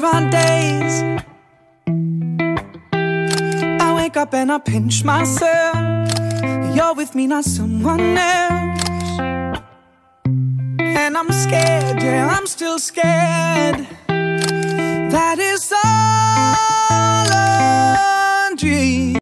There are days I wake up and I pinch myself. You're with me, not someone else. And I'm scared, yeah, I'm still scared. That is all a dream.